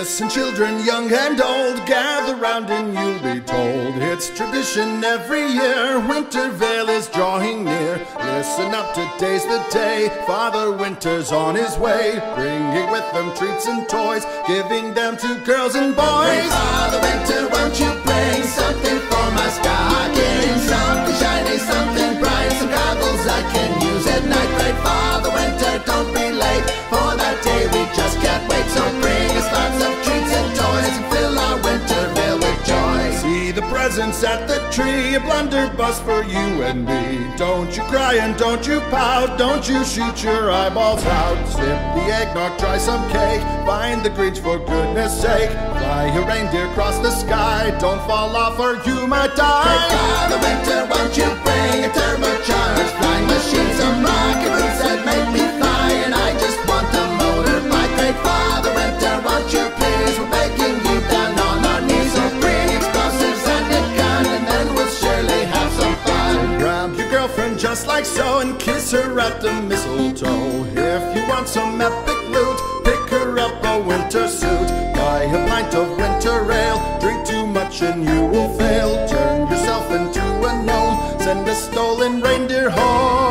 Listen, children, young and old, gather round and you'll be told. It's tradition every year, Winter Veil is drawing near. Listen up, today's the day, Father Winter's on his way. Bringing with them treats and toys, giving them to girls and boys. Father Winter, won't you the presents at the tree, a blunderbuss for you and me. Don't you cry and don't you pout, don't you shoot your eyeballs out. Sip the eggnog, try some cake, find the greens for goodness sake. Fly a reindeer across the sky, don't fall off or you might die. Father Winter, won't you bring a turbocharged her at the mistletoe. If you want some epic loot, pick her up a winter suit. Buy a pint of winter ale, drink too much and you will fail. Turn yourself into a gnome, send a stolen reindeer home.